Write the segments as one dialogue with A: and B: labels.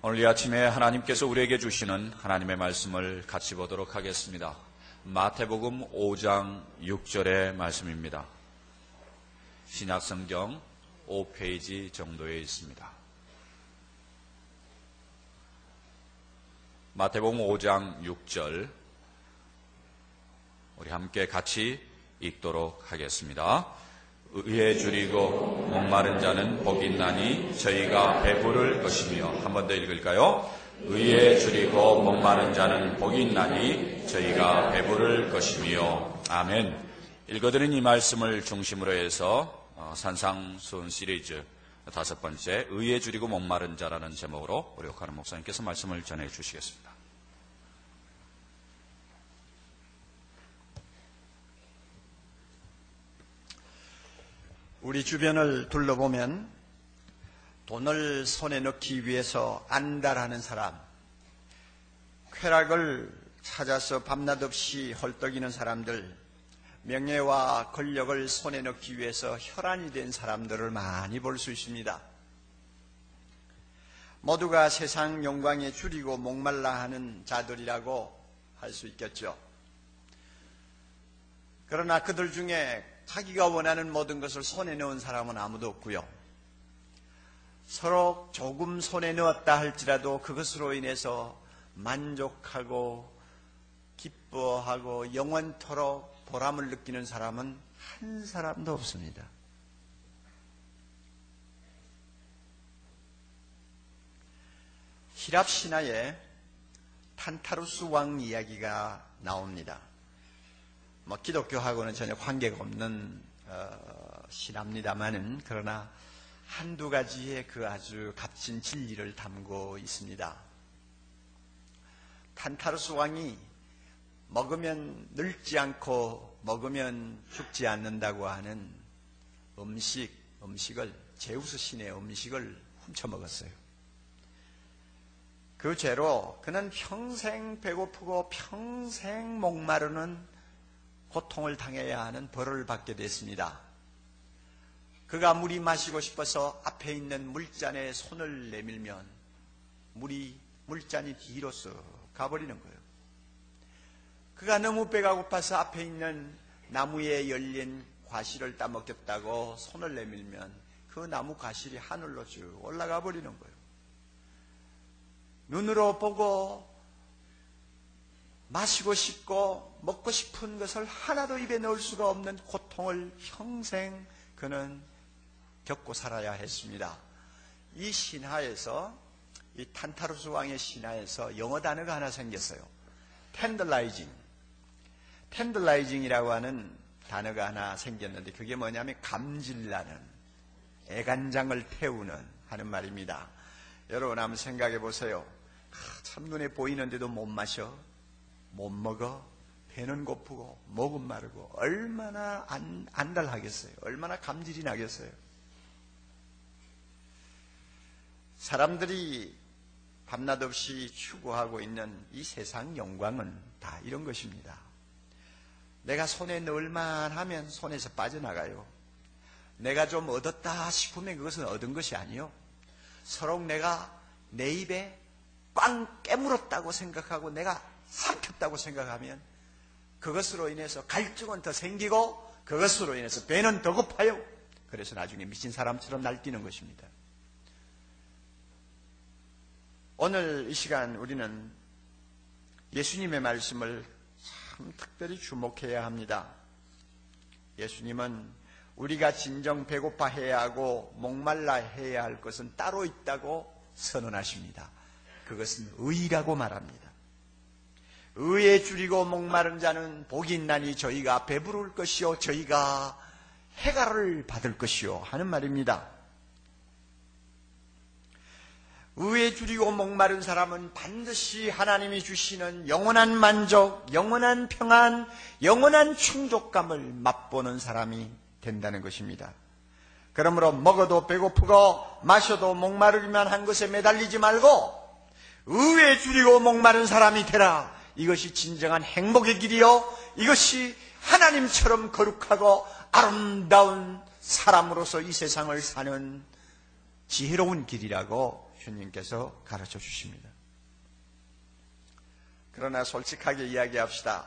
A: 오늘 이 아침에 하나님께서 우리에게 주시는 하나님의 말씀을 같이 보도록 하겠습니다. 마태복음 5장 6절의 말씀입니다. 신약성경 5페이지 정도에 있습니다. 마태복음 5장 6절 우리 함께 같이 읽도록 하겠습니다. 의에 줄이고 목마른 자는 복이 있나니 저희가 배부를 것이며 한 번 더 읽을까요? 의에 줄이고 목마른 자는 복이 있나니 저희가 배부를 것이며 아멘. 읽어드린 이 말씀을 중심으로 해서 어, 산상수훈 시리즈 다섯 번째 의에 줄이고 목마른 자라는 제목으로 우리 옥하는 목사님께서 말씀을 전해 주시겠습니다.
B: 우리 주변을 둘러보면 돈을 손에 넣기 위해서 안달하는 사람, 쾌락을 찾아서 밤낮 없이 헐떡이는 사람들, 명예와 권력을 손에 넣기 위해서 혈안이 된 사람들을 많이 볼 수 있습니다. 모두가 세상 영광에 줄이고 목말라 하는 자들이라고 할 수 있겠죠. 그러나 그들 중에 자기가 원하는 모든 것을 손에 넣은 사람은 아무도 없고요. 서로 조금 손에 넣었다 할지라도 그것으로 인해서 만족하고 기뻐하고 영원토록 보람을 느끼는 사람은 한 사람도 없습니다. 히랍 신화에 탄타루스 왕 이야기가 나옵니다. 뭐 기독교하고는 전혀 관계가 없는 어, 신합니다만은 그러나 한두 가지의 그 아주 값진 진리를 담고 있습니다. 탄타르스 왕이 먹으면 늙지 않고 먹으면 죽지 않는다고 하는 음식, 음식을 제우스 신의 음식을 훔쳐 먹었어요. 그 죄로 그는 평생 배고프고 평생 목마르는 고통을 당해야 하는 벌을 받게 됐습니다. 그가 물이 마시고 싶어서 앞에 있는 물잔에 손을 내밀면 물이 물잔이 뒤로 쓱 가버리는 거예요. 그가 너무 배가 고파서 앞에 있는 나무에 열린 과실을 따먹겠다고 손을 내밀면 그 나무 과실이 하늘로 쭉 올라가 버리는 거예요. 눈으로 보고 마시고 싶고 먹고 싶은 것을 하나도 입에 넣을 수가 없는 고통을 평생 그는 겪고 살아야 했습니다. 이 신화에서 이 탄타루스 왕의 신화에서 영어 단어가 하나 생겼어요. 텐들라이징. 텐들라이징이라고 하는 단어가 하나 생겼는데 그게 뭐냐면 감질나는 애간장을 태우는 하는 말입니다. 여러분 한번 생각해 보세요. 참 눈에 보이는데도 못 마셔. 못 먹어, 배는 고프고, 목은 마르고, 얼마나 안, 안달하겠어요. 얼마나 감질이 나겠어요. 사람들이 밤낮 없이 추구하고 있는 이 세상 영광은 다 이런 것입니다. 내가 손에 넣을만 하면 손에서 빠져나가요. 내가 좀 얻었다 싶으면 그것은 얻은 것이 아니요. 서로 내가 내 입에 꽝 깨물었다고 생각하고 내가 삼켰다고 생각하면 그것으로 인해서 갈증은 더 생기고 그것으로 인해서 배는 더 고파요. 그래서 나중에 미친 사람처럼 날뛰는 것입니다. 오늘 이 시간 우리는 예수님의 말씀을 참 특별히 주목해야 합니다. 예수님은 우리가 진정 배고파 해야 하고 목말라 해야 할 것은 따로 있다고 선언하십니다. 그것은 의라고 말합니다. 의에 줄이고 목마른 자는 복이 있나니 저희가 배부를 것이요 저희가 해가를 받을 것이요 하는 말입니다. 의에 줄이고 목마른 사람은 반드시 하나님이 주시는 영원한 만족, 영원한 평안, 영원한 충족감을 맛보는 사람이 된다는 것입니다. 그러므로 먹어도 배고프고 마셔도 목마르기만 한 것에 매달리지 말고 의에 줄이고 목마른 사람이 되라. 이것이 진정한 행복의 길이요. 이것이 하나님처럼 거룩하고 아름다운 사람으로서 이 세상을 사는 지혜로운 길이라고 주님께서 가르쳐 주십니다. 그러나 솔직하게 이야기합시다.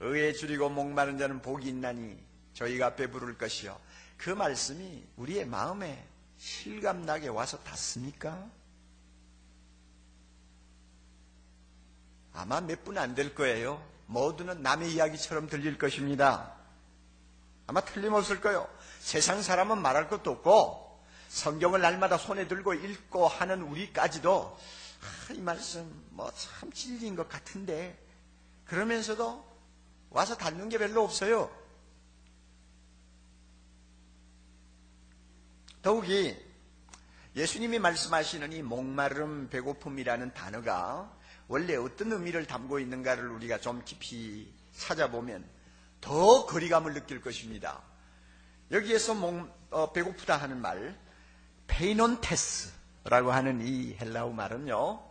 B: 의에 줄이고 목마른 자는 복이 있나니 저희가 배부를 것이요. 그 말씀이 우리의 마음에 실감나게 와서 닿습니까? 아마 몇 분 안 될 거예요. 모두는 남의 이야기처럼 들릴 것입니다. 아마 틀림없을 거예요. 세상 사람은 말할 것도 없고 성경을 날마다 손에 들고 읽고 하는 우리까지도 아, 이 말씀 뭐 참 진리인 것 같은데 그러면서도 와서 닿는 게 별로 없어요. 더욱이 예수님이 말씀하시는 이 목마름, 배고픔이라는 단어가 원래 어떤 의미를 담고 있는가를 우리가 좀 깊이 찾아보면 더 거리감을 느낄 것입니다. 여기에서 목, 어, 배고프다 하는 말, 페이논테스라고 하는 이 헬라어 말은요,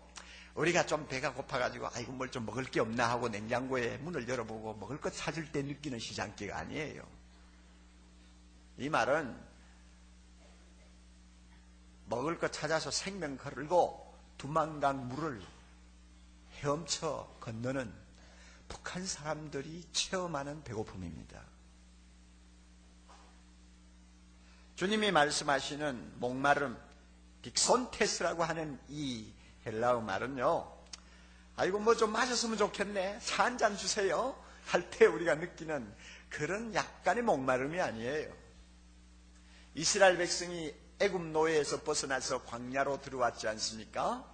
B: 우리가 좀 배가 고파가지고, 아이고, 뭘 좀 먹을 게 없나 하고 냉장고에 문을 열어보고 먹을 것 찾을 때 느끼는 시장기가 아니에요. 이 말은 먹을 것 찾아서 생명 걸고 두만강 물을 헤엄쳐 건너는 북한 사람들이 체험하는 배고픔입니다. 주님이 말씀하시는 목마름, 빅손테스라고 하는 이 헬라어 말은요, 아이고, 뭐 좀 마셨으면 좋겠네. 차 한 잔 주세요. 할 때 우리가 느끼는 그런 약간의 목마름이 아니에요. 이스라엘 백성이 애굽 노예에서 벗어나서 광야로 들어왔지 않습니까?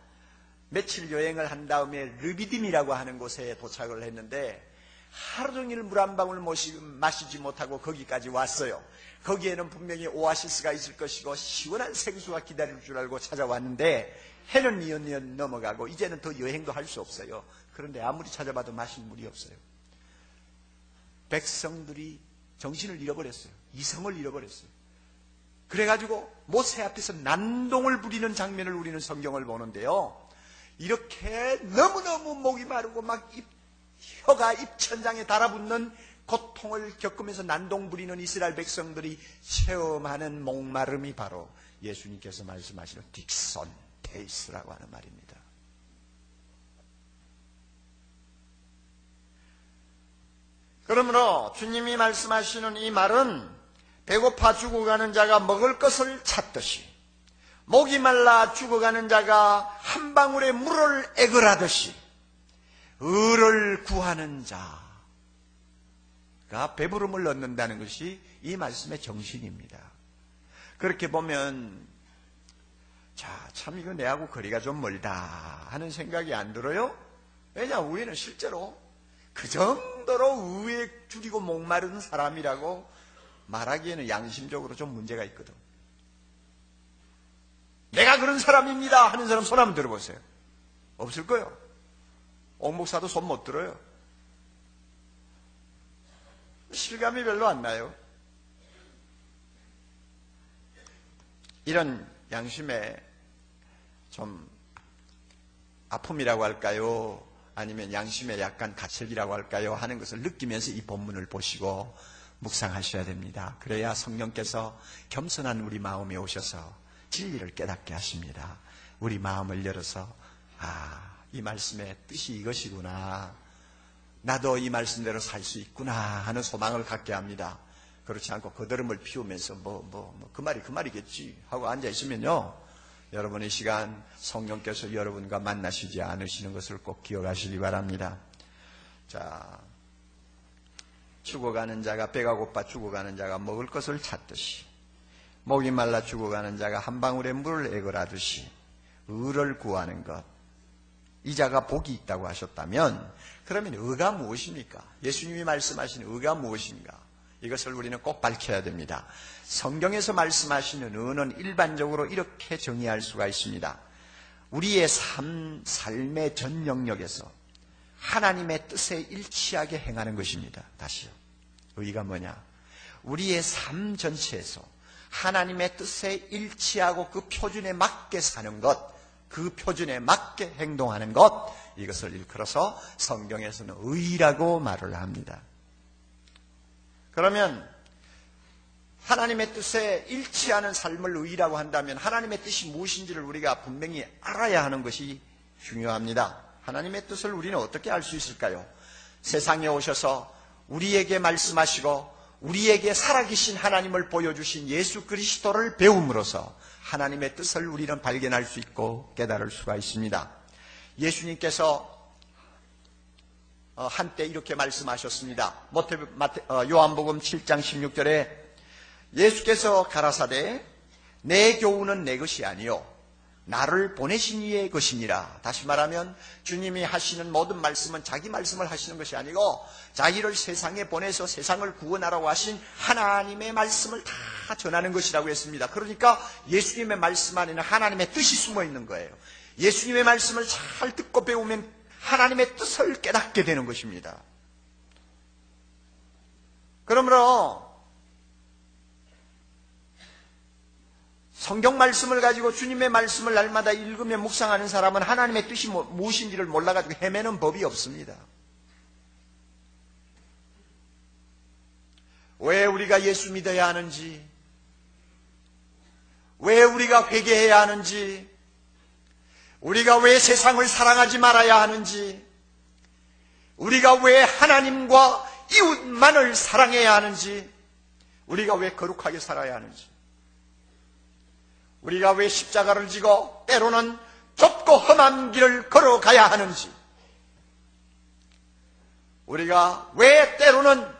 B: 며칠 여행을 한 다음에 르비딤이라고 하는 곳에 도착을 했는데 하루 종일 물 한 방울 마시지 못하고 거기까지 왔어요. 거기에는 분명히 오아시스가 있을 것이고 시원한 생수가 기다릴 줄 알고 찾아왔는데 해는 니언니언 넘어가고 이제는 더 여행도 할 수 없어요. 그런데 아무리 찾아봐도 마실 물이 없어요. 백성들이 정신을 잃어버렸어요. 이성을 잃어버렸어요. 그래가지고 모세 앞에서 난동을 부리는 장면을 우리는 성경을 보는데요. 이렇게 너무너무 목이 마르고 막 입, 혀가 입천장에 달아붙는 고통을 겪으면서 난동 부리는 이스라엘 백성들이 체험하는 목마름이 바로 예수님께서 말씀하시는 딕선 테이스라고 하는 말입니다. 그러므로 주님이 말씀하시는 이 말은 배고파 죽어가는 자가 먹을 것을 찾듯이 목이 말라 죽어가는 자가 한 방울의 물을 애걸하듯이 을을 구하는 자가 배부름을 얻는다는 것이 이 말씀의 정신입니다. 그렇게 보면 자, 참 이거 내하고 거리가 좀 멀다 하는 생각이 안 들어요? 왜냐, 우리는 실제로 그 정도로 의에 줄이고 목마른 사람이라고 말하기에는 양심적으로 좀 문제가 있거든. 내가 그런 사람입니다 하는 사람 손 한번 들어보세요. 없을 거예요. 옥목사도 손 못 들어요. 실감이 별로 안 나요. 이런 양심에 좀 아픔이라고 할까요? 아니면 양심에 약간 가책이라고 할까요? 하는 것을 느끼면서 이 본문을 보시고 묵상하셔야 됩니다. 그래야 성령께서 겸손한 우리 마음에 오셔서 진리를 깨닫게 하십니다. 우리 마음을 열어서 아, 이 말씀의 뜻이 이것이구나. 나도 이 말씀대로 살 수 있구나 하는 소망을 갖게 합니다. 그렇지 않고 거드름을 피우면서 뭐, 뭐, 뭐, 그 말이 그 말이겠지 하고 앉아 있으면요. 여러분의 시간 성령께서 여러분과 만나시지 않으시는 것을 꼭 기억하시기 바랍니다. 자, 죽어가는 자가 배가 고파 죽어가는 자가 먹을 것을 찾듯이 목이 말라 죽어가는 자가 한 방울의 물을 애걸하듯이 의를 구하는 것. 이 자가 복이 있다고 하셨다면 그러면 의가 무엇입니까? 예수님이 말씀하신 의가 무엇인가? 이것을 우리는 꼭 밝혀야 됩니다. 성경에서 말씀하시는 의는 일반적으로 이렇게 정의할 수가 있습니다. 우리의 삶, 삶의 전 영역에서 하나님의 뜻에 일치하게 행하는 것입니다. 다시요. 의가 뭐냐? 우리의 삶 전체에서 하나님의 뜻에 일치하고 그 표준에 맞게 사는 것, 그 표준에 맞게 행동하는 것, 이것을 일컬어서 성경에서는 의라고 말을 합니다. 그러면 하나님의 뜻에 일치하는 삶을 의라고 한다면 하나님의 뜻이 무엇인지를 우리가 분명히 알아야 하는 것이 중요합니다. 하나님의 뜻을 우리는 어떻게 알 수 있을까요? 세상에 오셔서 우리에게 말씀하시고 우리에게 살아계신 하나님을 보여주신 예수 그리스도를 배움으로써 하나님의 뜻을 우리는 발견할 수 있고 깨달을 수가 있습니다. 예수님께서 어, 한때 이렇게 말씀하셨습니다. 모태, 마태, 어, 요한복음 7장 16절에 예수께서 가라사대 내 교훈은 내 것이 아니요 나를 보내신 이의 것이니라. 다시 말하면 주님이 하시는 모든 말씀은 자기 말씀을 하시는 것이 아니고 자기를 세상에 보내서 세상을 구원하라고 하신 하나님의 말씀을 다 전하는 것이라고 했습니다. 그러니까 예수님의 말씀 안에는 하나님의 뜻이 숨어 있는 거예요. 예수님의 말씀을 잘 듣고 배우면 하나님의 뜻을 깨닫게 되는 것입니다. 그러므로 성경 말씀을 가지고 주님의 말씀을 날마다 읽으며 묵상하는 사람은 하나님의 뜻이 뭐, 무엇인지를 몰라가지고 헤매는 법이 없습니다. 왜 우리가 예수 믿어야 하는지, 왜 우리가 회개해야 하는지, 우리가 왜 세상을 사랑하지 말아야 하는지, 우리가 왜 하나님과 이웃만을 사랑해야 하는지, 우리가 왜 거룩하게 살아야 하는지, 우리가 왜 십자가를 지고 때로는 좁고 험한 길을 걸어가야 하는지, 우리가 왜 때로는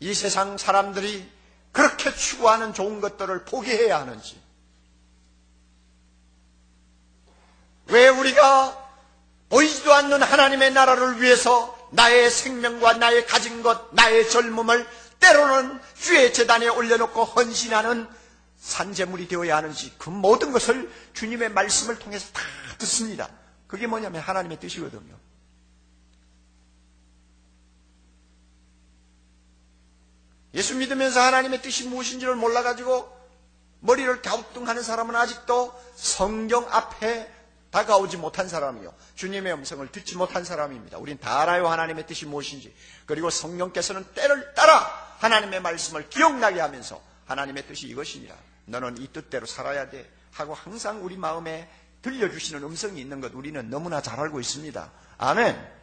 B: 이 세상 사람들이 그렇게 추구하는 좋은 것들을 포기해야 하는지, 왜 우리가 보이지도 않는 하나님의 나라를 위해서 나의 생명과 나의 가진 것, 나의 젊음을 때로는 주의 재단에 올려놓고 헌신하는 산재물이 되어야 하는지 그 모든 것을 주님의 말씀을 통해서 다 듣습니다. 그게 뭐냐면 하나님의 뜻이거든요. 예수 믿으면서 하나님의 뜻이 무엇인지를 몰라가지고 머리를 갸우뚱하는 사람은 아직도 성경 앞에 다가오지 못한 사람이요. 주님의 음성을 듣지 못한 사람입니다. 우린 다 알아요. 하나님의 뜻이 무엇인지. 그리고 성령께서는 때를 따라 하나님의 말씀을 기억나게 하면서 하나님의 뜻이 이것이니라. 너는 이 뜻대로 살아야 돼. 하고 항상 우리 마음에 들려주시는 음성이 있는 것 우리는 너무나 잘 알고 있습니다. 아멘.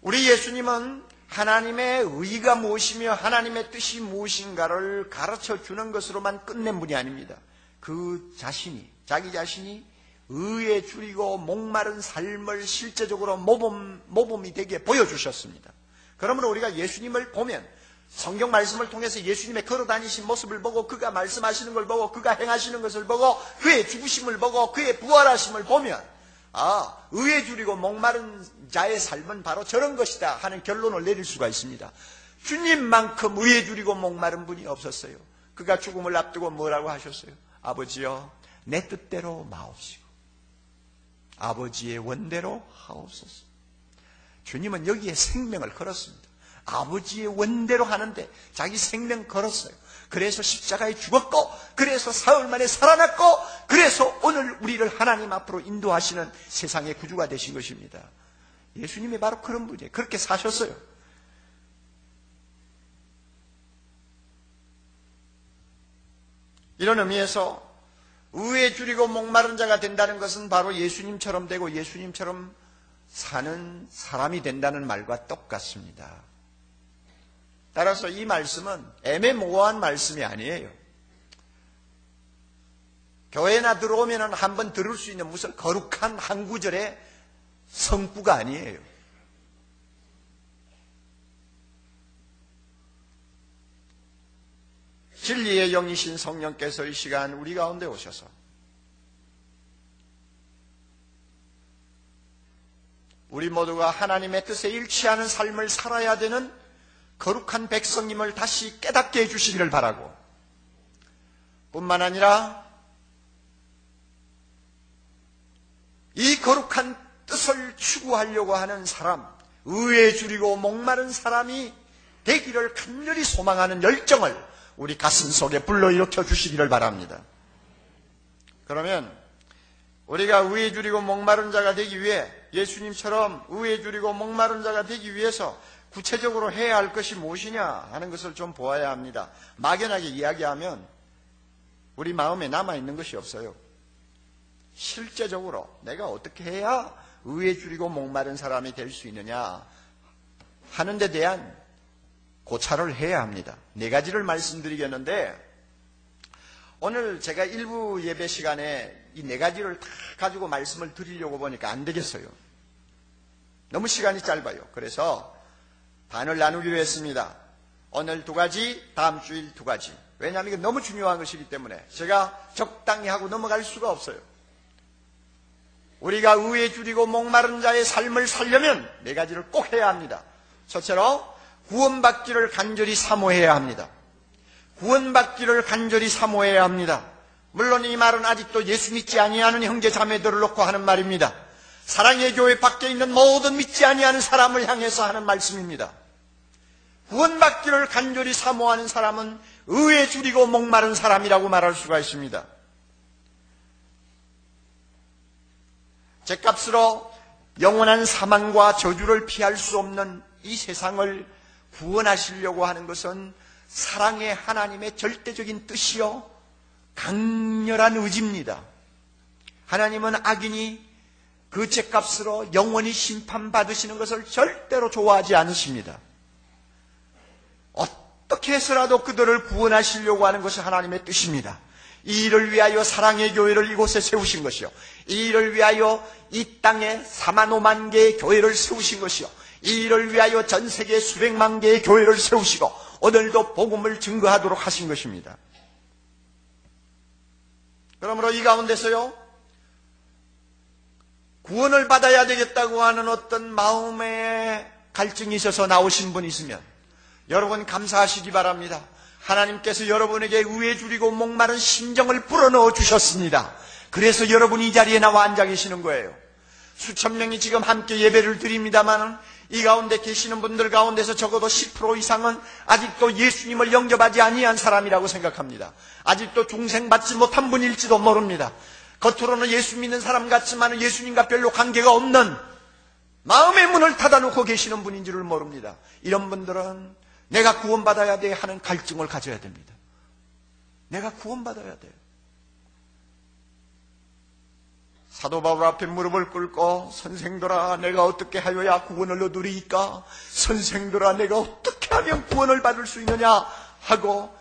B: 우리 예수님은 하나님의 의가 무엇이며 하나님의 뜻이 무엇인가를 가르쳐 주는 것으로만 끝낸 분이 아닙니다. 그 자신이 자기 자신이 의에 줄이고 목마른 삶을 실제적으로 모범, 모범이 되게 보여주셨습니다. 그러므로 우리가 예수님을 보면 성경 말씀을 통해서 예수님의 걸어 다니신 모습을 보고 그가 말씀하시는 걸 보고 그가 행하시는 것을 보고 그의 죽으심을 보고 그의 부활하심을 보면 아, 의에 줄이고 목마른 자의 삶은 바로 저런 것이다 하는 결론을 내릴 수가 있습니다. 주님만큼 의에 줄이고 목마른 분이 없었어요. 그가 죽음을 앞두고 뭐라고 하셨어요? 아버지여, 내 뜻대로 마옵시고 아버지의 원대로 하옵소서. 주님은 여기에 생명을 걸었습니다. 아버지의 원대로 하는데 자기 생명 걸었어요. 그래서 십자가에 죽었고, 그래서 사흘 만에 살아났고, 그래서 오늘 우리를 하나님 앞으로 인도하시는 세상의 구주가 되신 것입니다. 예수님이 바로 그런 분이에요. 그렇게 사셨어요. 이런 의미에서 의에 줄이고 목마른 자가 된다는 것은 바로 예수님처럼 되고 예수님처럼 사는 사람이 된다는 말과 똑같습니다. 따라서 이 말씀은 애매모호한 말씀이 아니에요. 교회나 들어오면 한번 들을 수 있는 무슨 거룩한 한 구절의 성구가 아니에요. 진리의 영이신 성령께서 이 시간 우리 가운데 오셔서 우리 모두가 하나님의 뜻에 일치하는 삶을 살아야 되는 거룩한 백성님을 다시 깨닫게 해주시기를 바라고 뿐만 아니라 이 거룩한 뜻을 추구하려고 하는 사람, 의에 줄이고 목마른 사람이 되기를 간절히 소망하는 열정을 우리 가슴 속에 불러일으켜 주시기를 바랍니다. 그러면 우리가 의에 줄이고 목마른 자가 되기 위해 예수님처럼 의에 줄이고 목마른 자가 되기 위해서 구체적으로 해야 할 것이 무엇이냐 하는 것을 좀 보아야 합니다. 막연하게 이야기하면 우리 마음에 남아있는 것이 없어요. 실제적으로 내가 어떻게 해야 의에 줄이고 목마른 사람이 될 수 있느냐 하는 데 대한 고찰을 해야 합니다. 네 가지를 말씀드리겠는데 오늘 제가 일부 예배 시간에 이 네 가지를 다 가지고 말씀을 드리려고 보니까 안 되겠어요. 너무 시간이 짧아요. 그래서 반을 나누기로 했습니다. 오늘 두 가지, 다음 주일 두 가지. 왜냐하면 이게 너무 중요한 것이기 때문에 제가 적당히 하고 넘어갈 수가 없어요. 우리가 의에 줄이고 목마른 자의 삶을 살려면 네 가지를 꼭 해야 합니다. 첫째로 구원받기를 간절히 사모해야 합니다. 구원받기를 간절히 사모해야 합니다. 물론 이 말은 아직도 예수 믿지 아니하는 형제 자매들을 놓고 하는 말입니다. 사랑의 교회 밖에 있는 모든 믿지 아니하는 사람을 향해서 하는 말씀입니다. 구원받기를 간절히 사모하는 사람은 의에 줄이고 목마른 사람이라고 말할 수가 있습니다. 제값으로 영원한 사망과 저주를 피할 수 없는 이 세상을 구원하시려고 하는 것은 사랑의 하나님의 절대적인 뜻이요. 강렬한 의지입니다. 하나님은 악인이 그 죄값으로 영원히 심판받으시는 것을 절대로 좋아하지 않으십니다. 어떻게 해서라도 그들을 구원하시려고 하는 것이 하나님의 뜻입니다. 이 일을 위하여 사랑의 교회를 이곳에 세우신 것이요. 이 일을 위하여 이 땅에 4만 5만 개의 교회를 세우신 것이요. 이 일을 위하여 전 세계 수백만 개의 교회를 세우시고 오늘도 복음을 증거하도록 하신 것입니다. 그러므로 이 가운데서요, 구원을 받아야 되겠다고 하는 어떤 마음의 갈증이 있어서 나오신 분 있으면 여러분 감사하시기 바랍니다. 하나님께서 여러분에게 의에 줄이고 목마른 심정을 불어넣어 주셨습니다. 그래서 여러분이 이 자리에 나와 앉아 계시는 거예요. 수천 명이 지금 함께 예배를 드립니다만 이 가운데 계시는 분들 가운데서 적어도 10% 이상은 아직도 예수님을 영접하지 아니한 사람이라고 생각합니다. 아직도 중생받지 못한 분일지도 모릅니다. 겉으로는 예수 믿는 사람 같지만 예수님과 별로 관계가 없는 마음의 문을 닫아놓고 계시는 분인 줄을 모릅니다. 이런 분들은 내가 구원받아야 돼 하는 갈증을 가져야 됩니다. 내가 구원받아야 돼요. 사도 바울 앞에 무릎을 꿇고 선생들아 내가 어떻게 하여야 구원을 얻으리이까 선생들아 내가 어떻게 하면 구원을 받을 수 있느냐 하고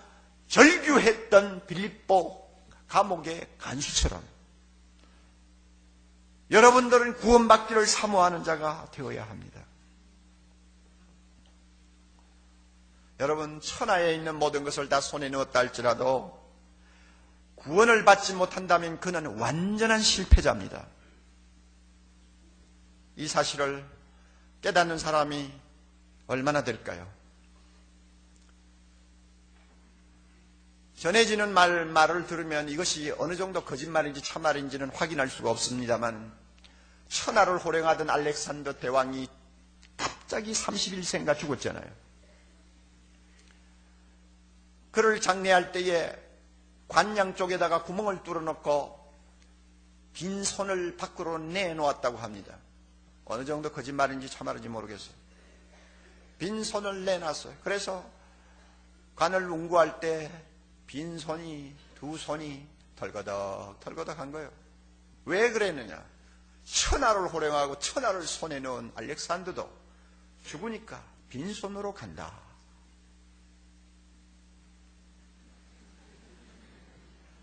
B: 절규했던 빌립보 감옥의 간수처럼 여러분들은 구원받기를 사모하는 자가 되어야 합니다. 여러분 천하에 있는 모든 것을 다 손에 넣었다 할지라도 구원을 받지 못한다면 그는 완전한 실패자입니다. 이 사실을 깨닫는 사람이 얼마나 될까요? 전해지는 말, 말을 들으면 이것이 어느 정도 거짓말인지 참말인지는 확인할 수가 없습니다만 천하를 호령하던 알렉산더 대왕이 갑자기 31세인가 죽었잖아요. 그를 장례할 때에 관양 쪽에다가 구멍을 뚫어놓고 빈 손을 밖으로 내놓았다고 합니다. 어느 정도 거짓말인지 참말인지 모르겠어요. 빈 손을 내놨어요. 그래서 관을 운구할 때 빈 손이 두 손이 덜거덕 덜거덕 한 거예요. 왜 그랬느냐? 천하를 호령하고 천하를 손에 넣은 알렉산더도 죽으니까 빈손으로 간다.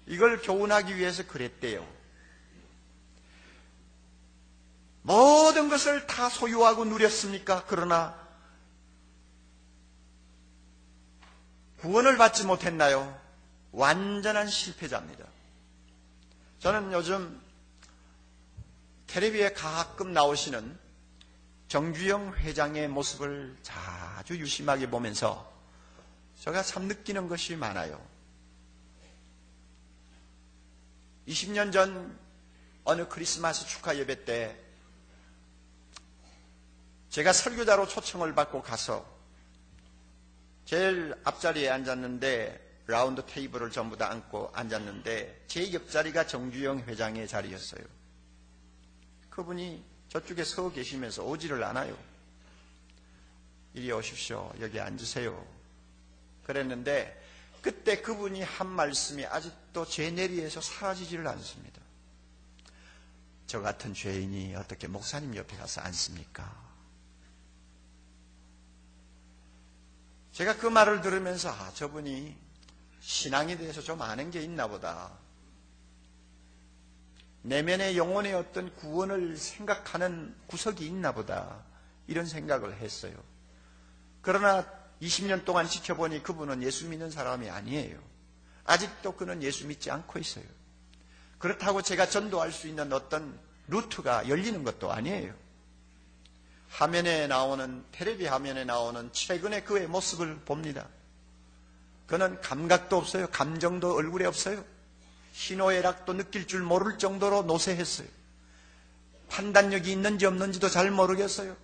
B: 이걸 교훈하기 위해서 그랬대요. 모든 것을 다 소유하고 누렸습니까? 그러나 구원을 받지 못했나요? 완전한 실패자입니다. 저는 요즘 텔레비에 가끔 나오시는 정주영 회장의 모습을 자주 유심하게 보면서 제가 참 느끼는 것이 많아요. 20년 전 어느 크리스마스 축하 예배 때 제가 설교자로 초청을 받고 가서 제일 앞자리에 앉았는데 라운드 테이블을 전부 다 앉고 앉았는데 제 옆자리가 정주영 회장의 자리였어요. 그분이 저쪽에 서 계시면서 오지를 않아요. 이리 오십시오. 여기 앉으세요. 그랬는데 그때 그분이 한 말씀이 아직도 제 내리에서 사라지지를 않습니다. 저 같은 죄인이 어떻게 목사님 옆에 가서 앉습니까? 제가 그 말을 들으면서 아, 저분이 신앙에 대해서 좀 아는 게 있나 보다. 내면의 영혼의 어떤 구원을 생각하는 구석이 있나 보다. 이런 생각을 했어요. 그러나 20년 동안 지켜보니 그분은 예수 믿는 사람이 아니에요. 아직도 그는 예수 믿지 않고 있어요. 그렇다고 제가 전도할 수 있는 어떤 루트가 열리는 것도 아니에요. 화면에 나오는, 테레비 화면에 나오는 최근의 그의 모습을 봅니다. 그는 감각도 없어요. 감정도 얼굴에 없어요. 희노애락도 느낄 줄 모를 정도로 노쇠했어요. 판단력이 있는지 없는지도 잘 모르겠어요.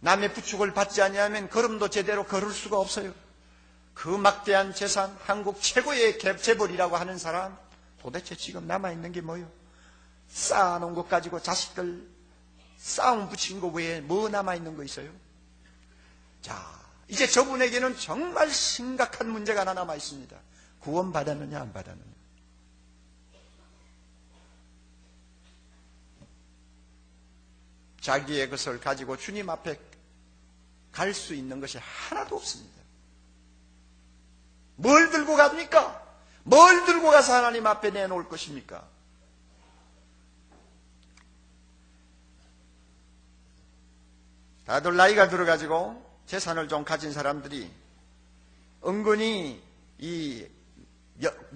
B: 남의 부축을 받지 아니하면 걸음도 제대로 걸을 수가 없어요. 그 막대한 재산, 한국 최고의 재벌이라고 하는 사람, 도대체 지금 남아있는 게 뭐요? 쌓아놓은 것 가지고 자식들 싸움 붙인 거 외에 뭐 남아있는 거 있어요? 자, 이제 저분에게는 정말 심각한 문제가 하나 남아있습니다. 구원 받았느냐, 안 받았느냐. 자기의 것을 가지고 주님 앞에 갈 수 있는 것이 하나도 없습니다. 뭘 들고 갑니까? 뭘 들고 가서 하나님 앞에 내놓을 것입니까? 다들 나이가 들어가지고 재산을 좀 가진 사람들이 은근히 이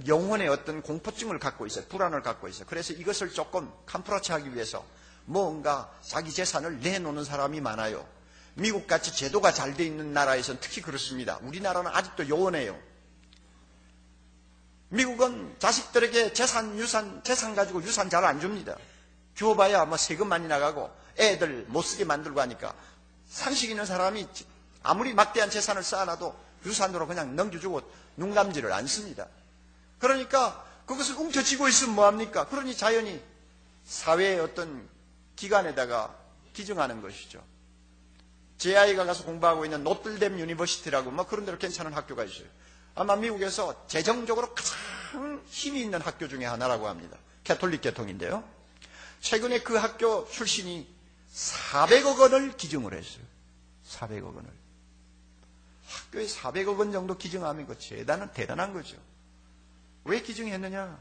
B: 영혼의 어떤 공포증을 갖고 있어요. 불안을 갖고 있어요. 그래서 이것을 조금 캄프라치하기 위해서 뭔가 자기 재산을 내놓는 사람이 많아요. 미국같이 제도가 잘 돼 있는 나라에서는 특히 그렇습니다. 우리나라는 아직도 요원해요. 미국은 자식들에게 재산, 유산, 재산 가지고 유산 잘 안 줍니다. 주어봐야 뭐 세금 많이 나가고 애들 못 쓰게 만들고 하니까 상식 있는 사람이 아무리 막대한 재산을 쌓아놔도 유산으로 그냥 넘겨주고 눈 감지를 않습니다. 그러니까 그것을 웅켜쥐고 있으면 뭐합니까? 그러니 자연히 사회의 어떤 기관에다가 기증하는 것이죠. 제 아이가 가서 공부하고 있는 Notre Dame University라고 뭐 그런 데로 괜찮은 학교가 있어요. 아마 미국에서 재정적으로 가장 힘이 있는 학교 중에 하나라고 합니다. 캐톨릭 계통인데요. 최근에 그 학교 출신이 400억 원을 기증을 했어요. 400억 원을. 학교에 400억 원 정도 기증하면 그 재단은 대단한 거죠. 왜 기증했느냐?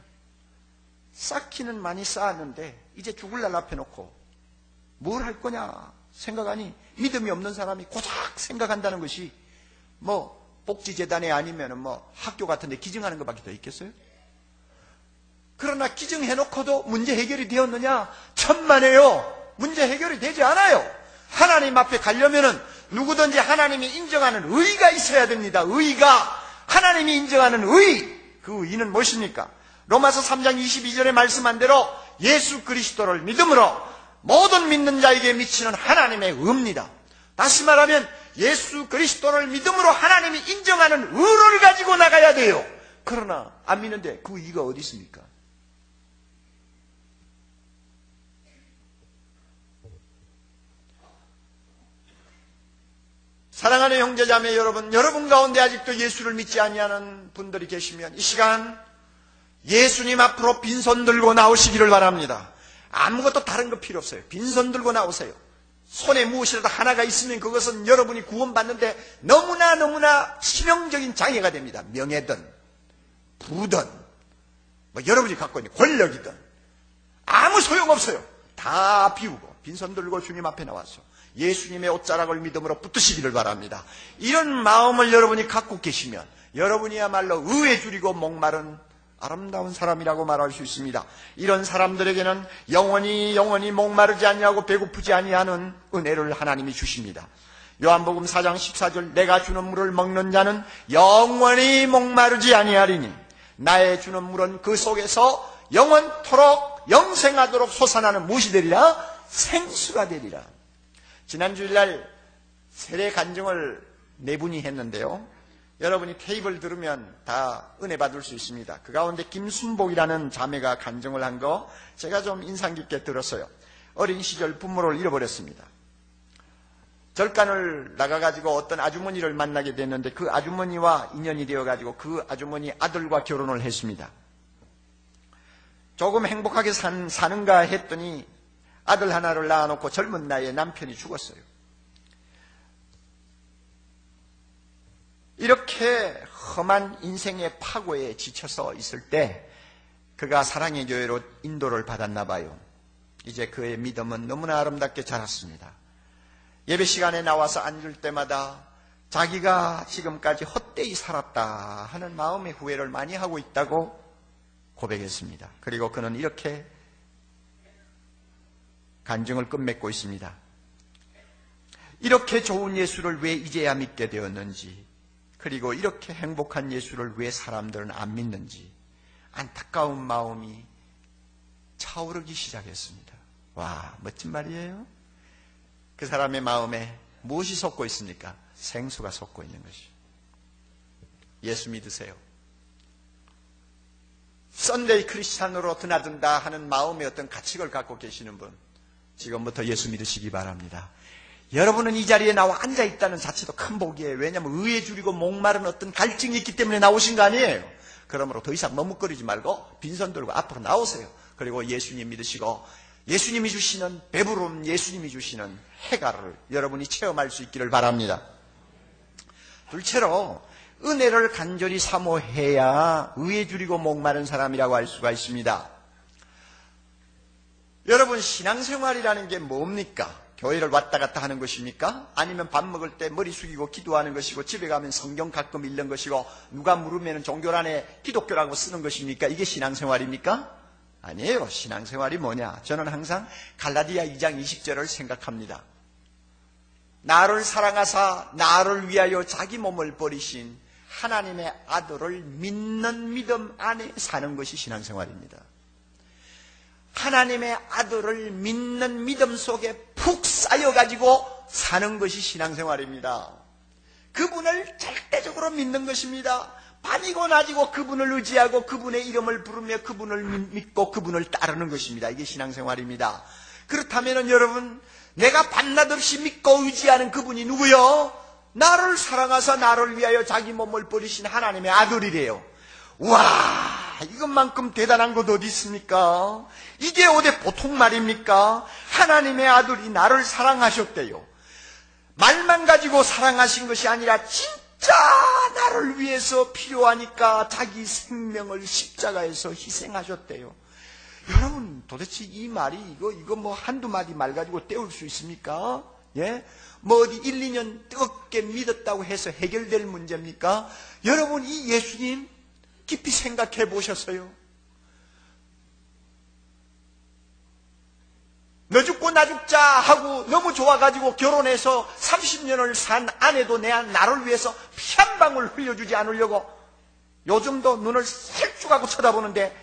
B: 쌓기는 많이 쌓았는데 이제 죽을 날 앞에 놓고 뭘 할 거냐 생각하니 믿음이 없는 사람이 고작 생각한다는 것이 뭐 복지재단에 아니면 뭐 학교 같은 데 기증하는 것밖에 더 있겠어요? 그러나 기증해놓고도 문제 해결이 되었느냐? 천만에요. 문제 해결이 되지 않아요. 하나님 앞에 가려면은 누구든지 하나님이 인정하는 의가 있어야 됩니다. 의가 하나님이 인정하는 의. 그 의는 무엇입니까? 로마서 3장 22절에 말씀한 대로 예수 그리스도를 믿음으로 모든 믿는 자에게 미치는 하나님의 의입니다. 다시 말하면 예수 그리스도를 믿음으로 하나님이 인정하는 의를 가지고 나가야 돼요. 그러나 안 믿는데 그 의가 어디 있습니까? 사랑하는 형제자매 여러분, 여러분 가운데 아직도 예수를 믿지 아니하는 분들이 계시면 이 시간 예수님 앞으로 빈손 들고 나오시기를 바랍니다. 아무것도 다른 거 필요 없어요. 빈손 들고 나오세요. 손에 무엇이라도 하나가 있으면 그것은 여러분이 구원받는데 너무나 너무나 치명적인 장애가 됩니다. 명예든, 부든, 뭐 여러분이 갖고 있는 권력이든 아무 소용없어요. 다 비우고 빈손 들고 주님 앞에 나와서 예수님의 옷자락을 믿음으로 붙드시기를 바랍니다. 이런 마음을 여러분이 갖고 계시면 여러분이야말로 의에 줄이고 목마른 아름다운 사람이라고 말할 수 있습니다. 이런 사람들에게는 영원히 영원히 목마르지 아니하고 배고프지 아니하는 은혜를 하나님이 주십니다. 요한복음 4장 14절 내가 주는 물을 먹는 자는 영원히 목마르지 아니하리니 나의 주는 물은 그 속에서 영원토록 영생하도록 솟아나는 무엇이 되리라? 생수가 되리라. 지난 주일날 세례 간증을 네 분이 했는데요. 여러분이 테이블 들으면 다 은혜 받을 수 있습니다. 그 가운데 김순복이라는 자매가 간증을 한 거 제가 좀 인상 깊게 들었어요. 어린 시절 부모를 잃어버렸습니다. 절간을 나가가지고 어떤 아주머니를 만나게 됐는데 그 아주머니와 인연이 되어가지고 그 아주머니 아들과 결혼을 했습니다. 조금 행복하게 산, 사는가 했더니 아들 하나를 낳아놓고 젊은 나이에 남편이 죽었어요. 이렇게 험한 인생의 파고에 지쳐서 있을 때 그가 사랑의 교회로 인도를 받았나 봐요. 이제 그의 믿음은 너무나 아름답게 자랐습니다. 예배 시간에 나와서 앉을 때마다 자기가 지금까지 헛되이 살았다 하는 마음의 후회를 많이 하고 있다고 고백했습니다. 그리고 그는 이렇게 간증을 끝맺고 있습니다. 이렇게 좋은 예수를 왜 이제야 믿게 되었는지, 그리고 이렇게 행복한 예수를 왜 사람들은 안 믿는지, 안타까운 마음이 차오르기 시작했습니다. 와, 멋진 말이에요. 그 사람의 마음에 무엇이 솟고 있습니까? 생수가 솟고 있는 것이. 예수 믿으세요. Sunday Christian으로 드나든다 하는 마음의 어떤 가치를 갖고 계시는 분, 지금부터 예수 믿으시기 바랍니다. 여러분은 이 자리에 나와 앉아 있다는 자체도 큰 복이에요. 왜냐하면 의에 주리고 목마른 어떤 갈증이 있기 때문에 나오신 거 아니에요. 그러므로 더 이상 머뭇거리지 말고 빈손 들고 앞으로 나오세요. 그리고 예수님 믿으시고 예수님이 주시는 배부름, 예수님이 주시는 해갈을 여러분이 체험할 수 있기를 바랍니다. 둘째로 은혜를 간절히 사모해야 의에 줄이고 목마른 사람이라고 할 수가 있습니다. 여러분 신앙생활이라는 게 뭡니까? 교회를 왔다 갔다 하는 것입니까? 아니면 밥 먹을 때 머리 숙이고 기도하는 것이고 집에 가면 성경 가끔 읽는 것이고 누가 물으면 종교란에 기독교라고 쓰는 것입니까? 이게 신앙생활입니까? 아니에요. 신앙생활이 뭐냐? 저는 항상 갈라디아 2장 20절을 생각합니다. 나를 사랑하사 나를 위하여 자기 몸을 버리신 하나님의 아들을 믿는 믿음 안에 사는 것이 신앙생활입니다. 하나님의 아들을 믿는 믿음 속에 푹 쌓여가지고 사는 것이 신앙생활입니다. 그분을 절대적으로 믿는 것입니다. 밤이고 낮이고 그분을 의지하고 그분의 이름을 부르며 그분을 믿고 그분을 따르는 것입니다. 이게 신앙생활입니다. 그렇다면 여러분, 내가 없이 믿고 의지하는 그분이 누구요? 나를 사랑하사 나를 위하여 자기 몸을 버리신 하나님의 아들이래요. 와, 이것만큼 대단한 것 어디 있습니까? 이게 어디 보통 말입니까? 하나님의 아들이 나를 사랑하셨대요. 말만 가지고 사랑하신 것이 아니라 진짜 나를 위해서 필요하니까 자기 생명을 십자가에서 희생하셨대요. 여러분, 도대체 이 말이 이거, 이거 뭐 한두 마디 말 가지고 때울 수 있습니까? 예? 뭐 어디 1, 2년 뜨겁게 믿었다고 해서 해결될 문제입니까? 여러분, 이 예수님 깊이 생각해 보셨어요? 너 죽고 나 죽자 하고 너무 좋아가지고 결혼해서 30년을 산 아내도 내 나를 위해서 피 한 방울 흘려주지 않으려고 요즘도 눈을 살쭉하고 쳐다보는데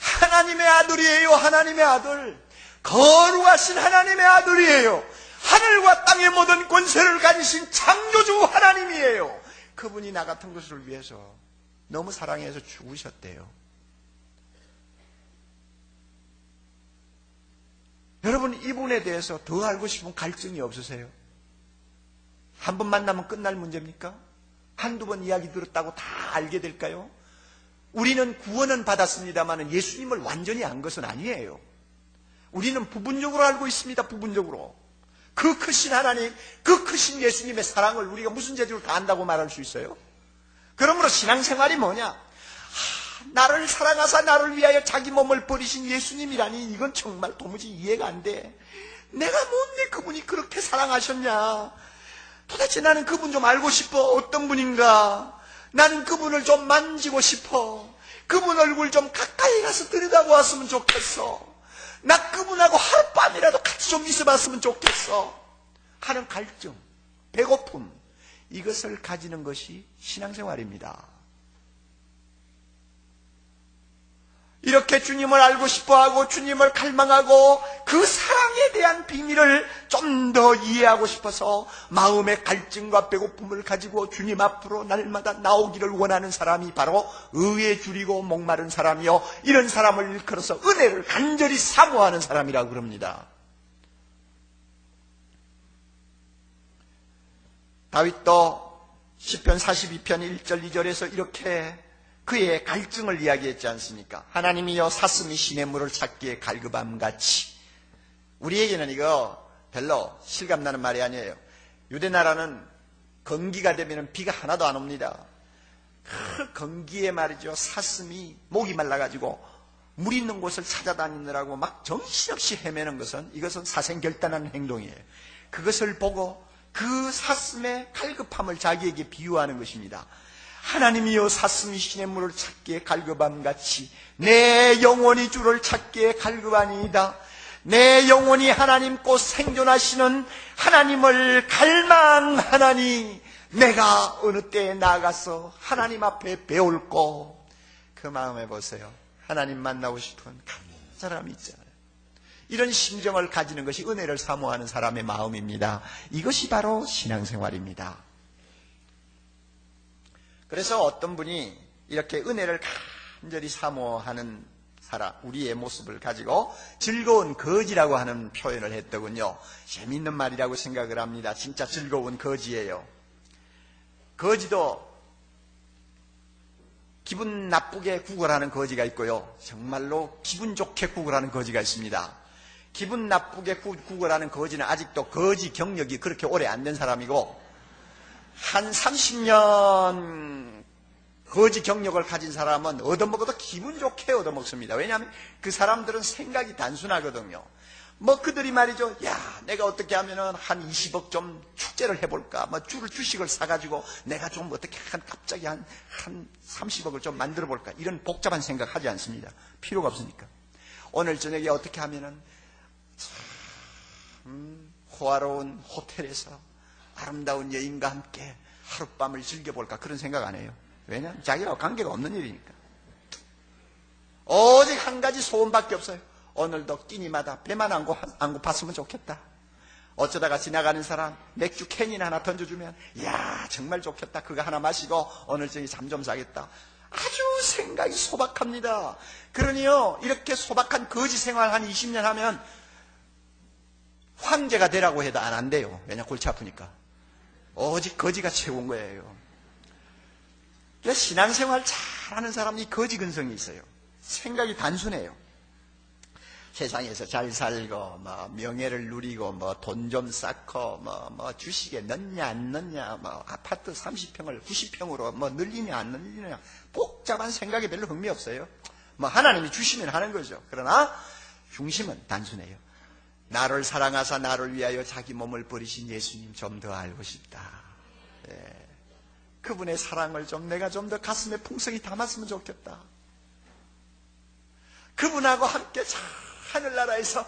B: 하나님의 아들이에요 하나님의 아들 거룩하신 하나님의 아들이에요 하늘과 땅의 모든 권세를 가지신 창조주 하나님이에요 그분이 나 같은 것을 위해서 너무 사랑해서 죽으셨대요 여러분 이분에 대해서 더 알고 싶은 갈증이 없으세요? 한 번 만나면 끝날 문제입니까? 한두 번 이야기 들었다고 다 알게 될까요? 우리는 구원은 받았습니다만 예수님을 완전히 안 것은 아니에요. 우리는 부분적으로 알고 있습니다. 부분적으로. 그 크신 하나님, 그 크신 예수님의 사랑을 우리가 무슨 재주로 다 안다고 말할 수 있어요? 그러므로 신앙생활이 뭐냐? 나를 사랑하사 나를 위하여 자기 몸을 버리신 예수님이라니 이건 정말 도무지 이해가 안 돼. 내가 뭔데 그분이 그렇게 사랑하셨냐? 도대체 나는 그분 좀 알고 싶어. 어떤 분인가? 나는 그분을 좀 만지고 싶어. 그분 얼굴 좀 가까이 가서 들여다보았으면 좋겠어. 나 그분하고 하룻밤이라도 같이 좀 있어봤으면 좋겠어. 하는 갈증, 배고픔, 이것을 가지는 것이 신앙생활입니다. 이렇게 주님을 알고 싶어하고 주님을 갈망하고 그 사랑에 대한 비밀을 좀 더 이해하고 싶어서 마음의 갈증과 배고픔을 가지고 주님 앞으로 날마다 나오기를 원하는 사람이 바로 의에 줄이고 목마른 사람이요. 이런 사람을 일컬어서 은혜를 간절히 사모하는 사람이라고 그럽니다. 다윗도 시편 42편 1절 2절에서 이렇게 그의 갈증을 이야기했지 않습니까? 하나님이여 사슴이 시냇물을 찾기에 갈급함 같이 우리에게는 이거 별로 실감나는 말이 아니에요. 유대 나라는 건기가 되면 비가 하나도 안 옵니다. 그 건기에 말이죠. 사슴이 목이 말라가지고 물 있는 곳을 찾아다니느라고 막 정신없이 헤매는 것은 이것은 사생결단한 행동이에요. 그것을 보고 그 사슴의 갈급함을 자기에게 비유하는 것입니다. 하나님이여 사슴이 시냇물을 찾기에 갈급함 같이 내 영혼이 주를 찾기에 갈급하니이다. 내 영혼이 하나님 곧 생존하시는 하나님을 갈망하나니 내가 어느 때에 나가서 하나님 앞에 배울고 그 마음에 보세요. 하나님 만나고 싶은 사람이 있잖아요. 이런 심정을 가지는 것이 은혜를 사모하는 사람의 마음입니다. 이것이 바로 신앙생활입니다. 그래서 어떤 분이 이렇게 은혜를 간절히 사모하는 사람, 우리의 모습을 가지고 즐거운 거지라고 하는 표현을 했더군요. 재밌는 말이라고 생각을 합니다. 진짜 즐거운 거지예요. 거지도 기분 나쁘게 구걸하는 거지가 있고요. 정말로 기분 좋게 구걸하는 거지가 있습니다. 기분 나쁘게 구걸하는 거지는 아직도 거지 경력이 그렇게 오래 안 된 사람이고 한 30년 거지 경력을 가진 사람은 얻어먹어도 기분 좋게 얻어먹습니다. 왜냐하면 그 사람들은 생각이 단순하거든요. 뭐 그들이 말이죠. 야, 내가 어떻게 하면은 한 20억 좀 축제를 해볼까? 뭐 줄을 주식을 사가지고 내가 좀 어떻게 한 갑자기 한, 한 30억을 좀 만들어 볼까? 이런 복잡한 생각 하지 않습니다. 필요가 없으니까. 오늘 저녁에 어떻게 하면은 참 호화로운 호텔에서 아름다운 여인과 함께 하룻밤을 즐겨볼까? 그런 생각 안 해요. 왜냐하면 자기와 관계가 없는 일이니까. 오직 한 가지 소원밖에 없어요. 오늘도 끼니마다 배만 안, 고, 안 고팠으면 좋겠다. 어쩌다가 지나가는 사람 맥주 캔이나 하나 던져주면 야 정말 좋겠다. 그거 하나 마시고 오늘 저기 잠좀 자겠다. 아주 생각이 소박합니다. 그러니요 이렇게 소박한 거지 생활 한 20년 하면 황제가 되라고 해도 안 한대요. 왜냐 골치 아프니까. 오직 거지가 최고인 거예요. 신앙생활 잘하는 사람이 거지 근성이 있어요. 생각이 단순해요. 세상에서 잘 살고 뭐 명예를 누리고 뭐 돈 좀 쌓고 뭐, 뭐 주식에 넣냐 안 넣냐 뭐 아파트 30평을 90평으로 뭐 늘리냐 안 늘리냐 복잡한 생각이 별로 흥미 없어요. 뭐 하나님이 주시면 하는 거죠. 그러나 중심은 단순해요. 나를 사랑하사 나를 위하여 자기 몸을 버리신 예수님 좀 더 알고 싶다. 예. 그분의 사랑을 좀 내가 좀 더 가슴에 풍성히 담았으면 좋겠다. 그분하고 함께 잘 하늘나라에서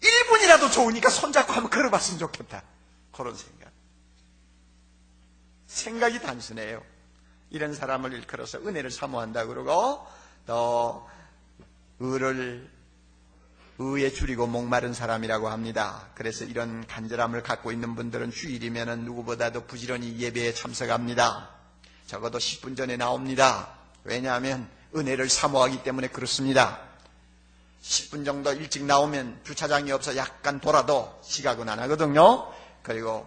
B: 1분이라도 좋으니까 손잡고 한번 걸어봤으면 좋겠다. 그런 생각. 생각이 단순해요. 이런 사람을 일컬어서 은혜를 사모한다 그러고 또 의를 의에 줄이고 목마른 사람이라고 합니다. 그래서 이런 간절함을 갖고 있는 분들은 주일이면 누구보다도 부지런히 예배에 참석합니다. 적어도 10분 전에 나옵니다. 왜냐하면 은혜를 사모하기 때문에 그렇습니다. 10분 정도 일찍 나오면 주차장이 없어 약간 돌아도 시각은 안 하거든요. 그리고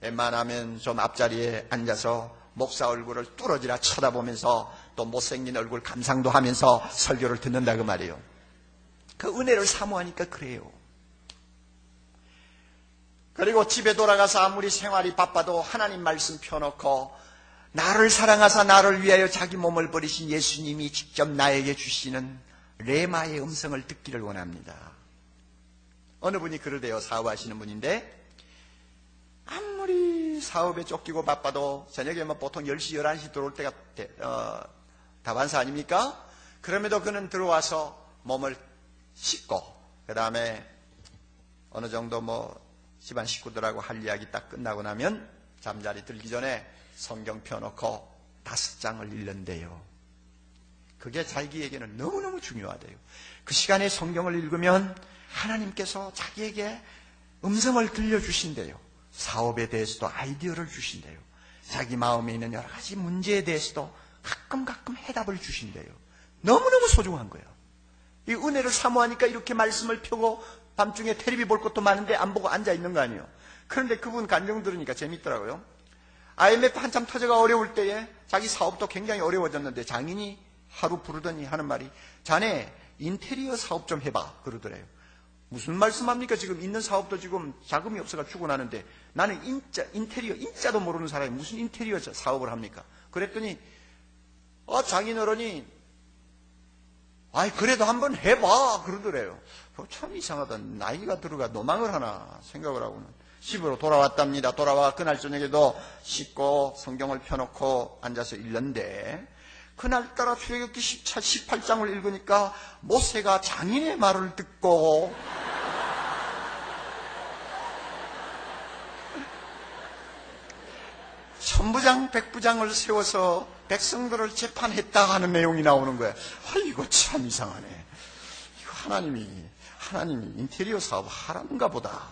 B: 웬만하면 좀 앞자리에 앉아서 목사 얼굴을 뚫어지라 쳐다보면서 또 못생긴 얼굴 감상도 하면서 설교를 듣는다 그 말이에요. 그 은혜를 사모하니까 그래요. 그리고 집에 돌아가서 아무리 생활이 바빠도 하나님 말씀 펴놓고 나를 사랑하사 나를 위하여 자기 몸을 버리신 예수님이 직접 나에게 주시는 레마의 음성을 듣기를 원합니다. 어느 분이 그러대요. 사업하시는 분인데 아무리 사업에 쫓기고 바빠도 저녁에 뭐 보통 10시, 11시 들어올 때가 어, 다반사 아닙니까? 그럼에도 그는 들어와서 몸을 씻고 그 다음에 어느 정도 뭐 집안 식구들하고 할 이야기 딱 끝나고 나면 잠자리 들기 전에 성경 펴놓고 다섯 장을 읽는데요. 그게 자기에게는 너무너무 중요하대요. 그 시간에 성경을 읽으면 하나님께서 자기에게 음성을 들려주신대요. 사업에 대해서도 아이디어를 주신대요. 자기 마음에 있는 여러 가지 문제에 대해서도 가끔 가끔 해답을 주신대요. 너무너무 소중한 거예요. 이 은혜를 사모하니까 이렇게 말씀을 펴고 밤중에 텔레비 볼 것도 많은데 안 보고 앉아 있는 거 아니에요. 그런데 그분 간증 들으니까 재밌더라고요. IMF 한참 터져가 어려울 때에 자기 사업도 굉장히 어려워졌는데 장인이 하루 부르더니 하는 말이 자네 인테리어 사업 좀 해봐 그러더래요. 무슨 말씀합니까? 지금 있는 사업도 지금 자금이 없어가 죽어나는데 나는 인자, 인테리어, 인자도 모르는 사람이 무슨 인테리어 사업을 합니까? 그랬더니 어, 장인 어른이 아이 그래도 한번 해봐 그러더래요. 참 이상하다. 나이가 들어가 노망을 하나 생각을 하고는 집으로 돌아왔답니다. 돌아와 그날 저녁에도 씻고 성경을 펴놓고 앉아서 읽는데 그날따라 출애굽기 18장을 읽으니까 모세가 장인의 말을 듣고 천부장 백부장을 세워서 백성들을 재판했다 하는 내용이 나오는 거야. 아, 이거 참 이상하네. 이거 하나님이, 하나님이 인테리어 사업 하라는가 보다.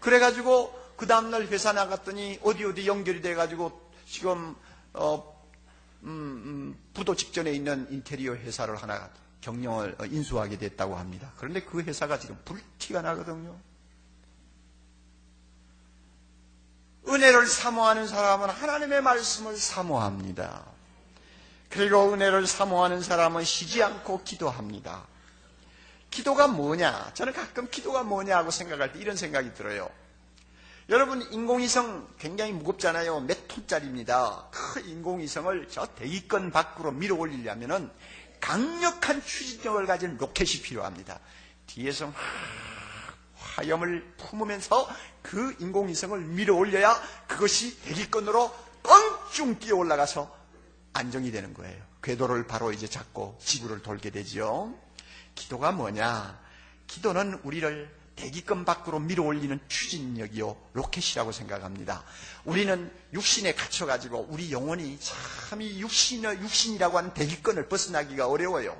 B: 그래가지고, 그 다음날 회사 나갔더니, 어디 어디 연결이 돼가지고, 지금, 어, 음, 음, 부도 직전에 있는 인테리어 회사를 하나 경영을 어, 인수하게 됐다고 합니다. 그런데 그 회사가 지금 불티가 나거든요. 은혜를 사모하는 사람은 하나님의 말씀을 사모합니다. 그리고 은혜를 사모하는 사람은 쉬지 않고 기도합니다. 기도가 뭐냐? 저는 가끔 기도가 뭐냐 하고 생각할 때 이런 생각이 들어요. 여러분, 인공위성 굉장히 무겁잖아요. 몇 톤짜리입니다. 그 인공위성을 저 대기권 밖으로 밀어 올리려면 강력한 추진력을 가진 로켓이 필요합니다. 뒤에서 화염을 품으면서 그 인공위성을 밀어 올려야 그것이 대기권으로 껑충 뛰어 올라가서 안정이 되는 거예요. 궤도를 바로 이제 잡고 지구를 돌게 되지요. 기도가 뭐냐? 기도는 우리를 대기권 밖으로 밀어 올리는 추진력이요. 로켓이라고 생각합니다. 우리는 육신에 갇혀가지고 우리 영혼이 참 이 육신, 육신이라고 하는 대기권을 벗어나기가 어려워요.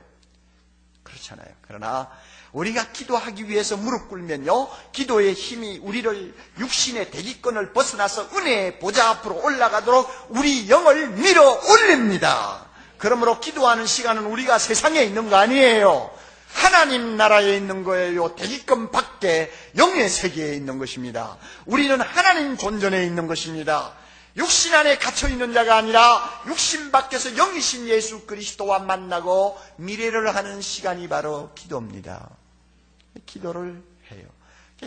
B: 그렇잖아요. 그러나 우리가 기도하기 위해서 무릎 꿇면요. 기도의 힘이 우리를 육신의 대기권을 벗어나서 은혜의 보좌 앞으로 올라가도록 우리 영을 밀어 올립니다. 그러므로 기도하는 시간은 우리가 세상에 있는 거 아니에요. 하나님 나라에 있는 거예요. 대기권 밖에 영의 세계에 있는 것입니다. 우리는 하나님 존전에 있는 것입니다. 육신 안에 갇혀 있는 자가 아니라 육신 밖에서 영이신 예수 그리스도와 만나고 미래를 하는 시간이 바로 기도입니다. 기도를 해요.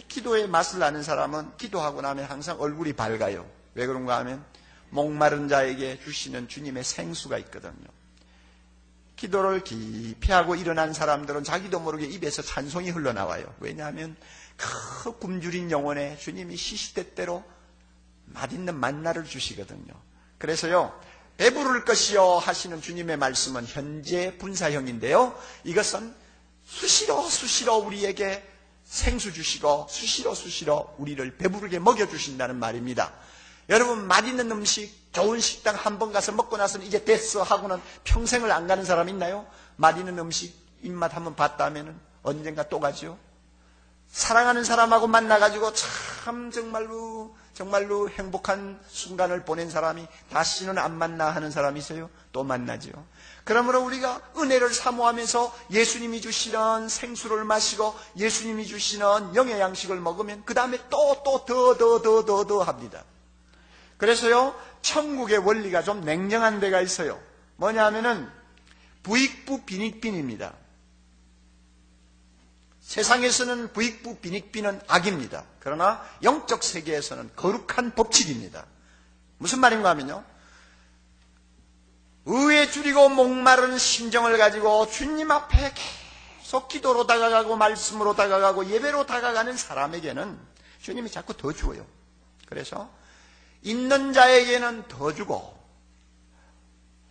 B: 기도의 맛을 아는 사람은 기도하고 나면 항상 얼굴이 밝아요. 왜 그런가 하면 목마른 자에게 주시는 주님의 생수가 있거든요. 기도를 깊이 하고 일어난 사람들은 자기도 모르게 입에서 찬송이 흘러나와요. 왜냐하면 그 굶주린 영혼에 주님이 시시때때로 맛있는 만나를 주시거든요. 그래서요, 배부를 것이요 하시는 주님의 말씀은 현재 분사형인데요. 이것은 수시로 수시로 우리에게 생수 주시고 수시로 수시로 우리를 배부르게 먹여주신다는 말입니다. 여러분 맛있는 음식 좋은 식당 한 번 가서 먹고 나서는 이제 됐어 하고는 평생을 안 가는 사람 있나요? 맛있는 음식 입맛 한번 봤다 하면 언젠가 또 가죠. 사랑하는 사람하고 만나가지고 참 정말로 정말로 행복한 순간을 보낸 사람이 다시는 안 만나 하는 사람이 있어요? 또 만나죠. 그러므로 우리가 은혜를 사모하면서 예수님이 주시는 생수를 마시고 예수님이 주시는 영의 양식을 먹으면 그 다음에 또 또 더 더 더 더 더 합니다. 그래서요 천국의 원리가 좀 냉정한 데가 있어요. 뭐냐 하면은 부익부 빈익빈입니다. 세상에서는 부익부 빈익빈은 악입니다. 그러나 영적 세계에서는 거룩한 법칙입니다. 무슨 말인가 하면요. 의에 줄이고 목마른 심정을 가지고 주님 앞에 계속 기도로 다가가고 말씀으로 다가가고 예배로 다가가는 사람에게는 주님이 자꾸 더 주어요. 그래서 있는 자에게는 더 주고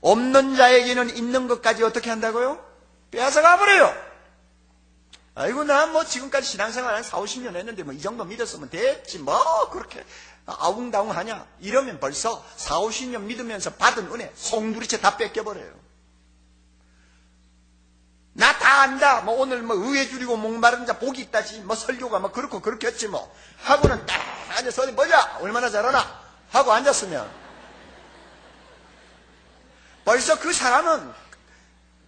B: 없는 자에게는 있는 것까지 어떻게 한다고요? 빼앗아 가 버려요. 아이고, 난뭐 지금까지 신앙생활 한 4, 50년 했는데 뭐 이 정도 믿었으면 됐지. 뭐 그렇게 아웅다웅 하냐. 이러면 벌써 4, 50년 믿으면서 받은 은혜 송두리째 다 뺏겨버려요. 나 다 안다. 뭐 오늘 뭐 의회 줄이고 목마른 자 복이 있다지. 뭐 설교가 뭐 그렇고 그렇겠지 뭐. 하고는 딱 앉아서 어디 보자. 얼마나 잘하나. 하고 앉았으면. 벌써 그 사람은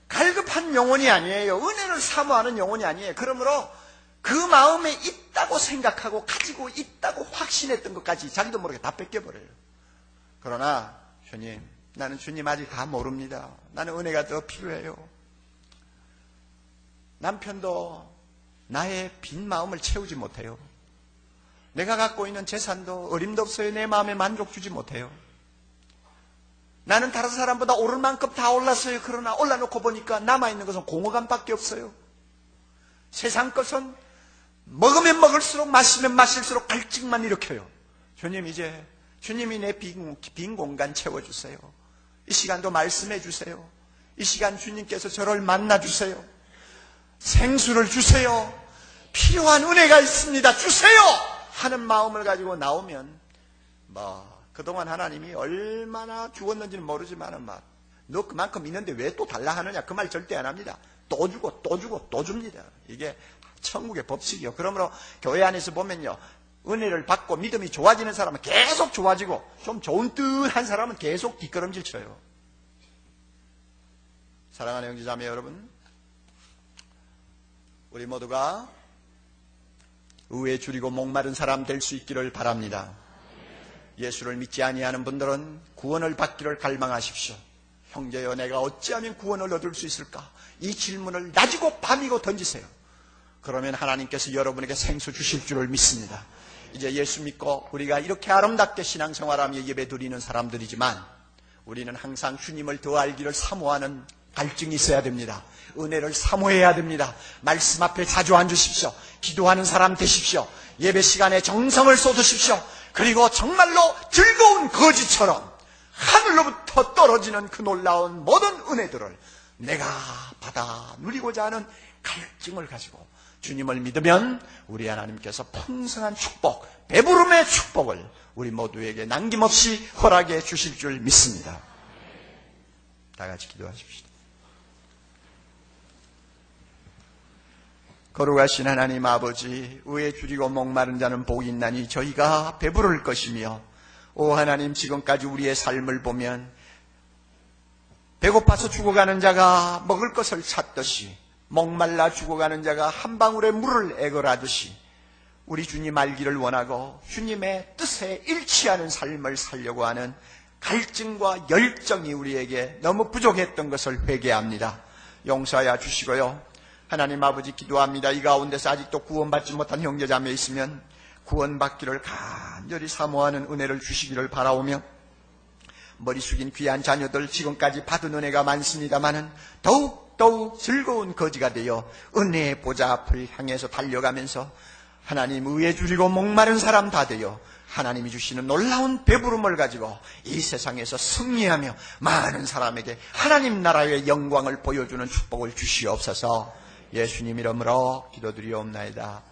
B: 갈급한 영혼이 아니에요. 은혜를 사모하는 영혼이 아니에요. 그러므로 그 마음에 있다고 생각하고 가지고 있다고 확신했던 것까지 자기도 모르게 다 뺏겨버려요. 그러나 주님, 나는 주님 아직 다 모릅니다. 나는 은혜가 더 필요해요. 남편도 나의 빈 마음을 채우지 못해요. 내가 갖고 있는 재산도 어림도 없어요. 내 마음에 만족 주지 못해요. 나는 다른 사람보다 오를 만큼 다 올랐어요. 그러나 올라놓고 보니까 남아있는 것은 공허감밖에 없어요. 세상 것은 먹으면 먹을수록 마시면 마실수록 갈증만 일으켜요. 주님 이제 주님이 내 빈, 빈 공간 채워주세요. 이 시간도 말씀해 주세요. 이 시간 주님께서 저를 만나 주세요. 생수를 주세요. 필요한 은혜가 있습니다. 주세요! 하는 마음을 가지고 나오면 뭐 그동안 하나님이 얼마나 죽었는지는 모르지만 막, 너 그만큼 있는데 왜 또 달라 하느냐 그 말 절대 안 합니다. 또 주고 또 주고 또 줍니다. 이게 천국의 법칙이요. 그러므로 교회 안에서 보면요. 은혜를 받고 믿음이 좋아지는 사람은 계속 좋아지고 좀 좋은 듯한 사람은 계속 뒷걸음질 쳐요. 사랑하는 형제자매 여러분 우리 모두가 의에 줄이고 목마른 사람 될 수 있기를 바랍니다. 예수를 믿지 아니하는 분들은 구원을 받기를 갈망하십시오. 형제여 내가 어찌하면 구원을 얻을 수 있을까? 이 질문을 낮이고 밤이고 던지세요. 그러면 하나님께서 여러분에게 생수 주실 줄을 믿습니다. 이제 예수 믿고 우리가 이렇게 아름답게 신앙생활하며 예배 드리는 사람들이지만 우리는 항상 주님을 더 알기를 사모하는 갈증이 있어야 됩니다. 은혜를 사모해야 됩니다. 말씀 앞에 자주 앉으십시오. 기도하는 사람 되십시오. 예배 시간에 정성을 쏟으십시오. 그리고 정말로 즐거운 거지처럼 하늘로부터 떨어지는 그 놀라운 모든 은혜들을 내가 받아 누리고자 하는 갈증을 가지고 주님을 믿으면 우리 하나님께서 풍성한 축복, 배부름의 축복을 우리 모두에게 남김없이 허락해 주실 줄 믿습니다. 다 같이 기도하십시다. 거룩하신 하나님 아버지, 의에 줄이고 목마른 자는 복이 있나니 저희가 배부를 것이며, 오 하나님 지금까지 우리의 삶을 보면 배고파서 죽어가는 자가 먹을 것을 찾듯이 목말라 죽어가는 자가 한 방울의 물을 애걸하듯이 우리 주님 알기를 원하고 주님의 뜻에 일치하는 삶을 살려고 하는 갈증과 열정이 우리에게 너무 부족했던 것을 회개합니다. 용서하여 주시고요. 하나님 아버지 기도합니다. 이 가운데서 아직도 구원받지 못한 형제자매 있으면 구원받기를 간절히 사모하는 은혜를 주시기를 바라오며 머리 숙인 귀한 자녀들 지금까지 받은 은혜가 많습니다마는 더욱 더욱 즐거운 거지가 되어 은혜의 보좌 앞을 향해서 달려가면서 하나님 의에 줄이고 목마른 사람 다 되어 하나님이 주시는 놀라운 배부름을 가지고 이 세상에서 승리하며 많은 사람에게 하나님 나라의 영광을 보여주는 축복을 주시옵소서 예수님 이름으로 기도드리옵나이다.